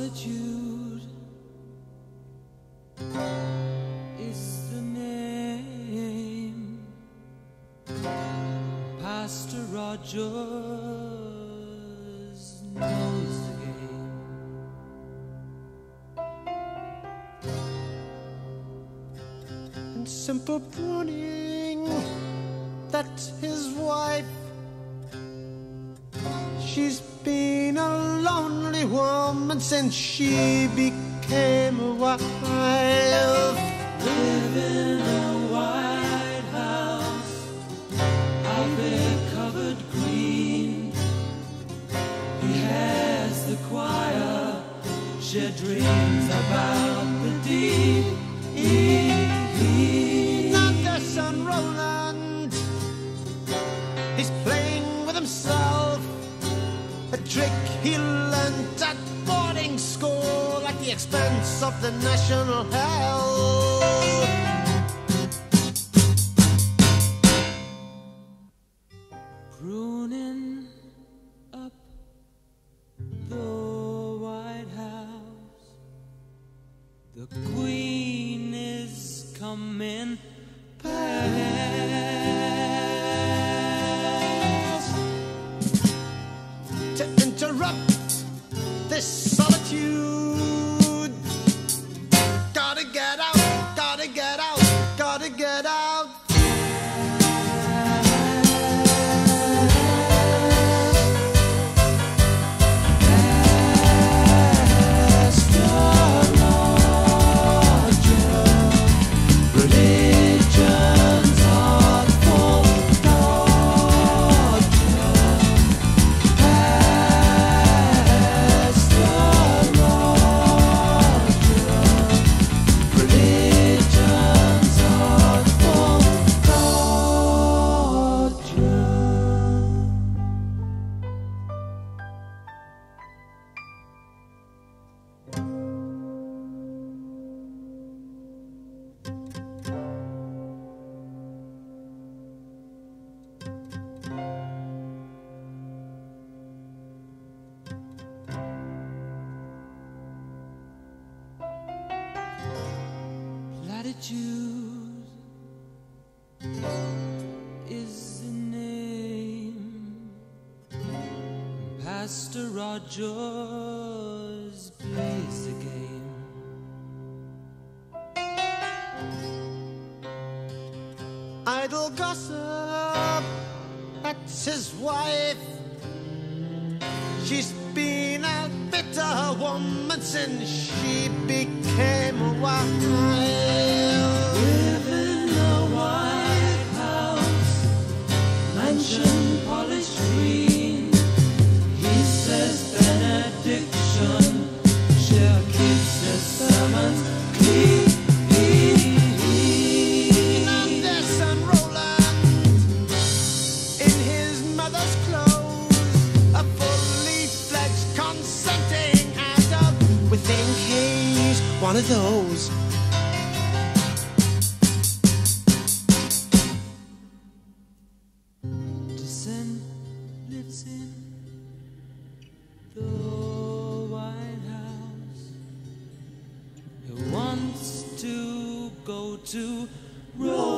Solitude is the name. Pastor Rogers knows the game. and simple pruning. That's his wife. She's been a lonely woman since she became a wife. Live in a white house, out there covered green. He has the choir, she dreams about the expense of the national health. Latitude is the name. Pastor Rogers plays the game. Idle gossip, that's his wife. She's been a bitter woman since she became a wife. Green. He says benediction, shall keep the sermons clean. Fernandez and Roland to roll.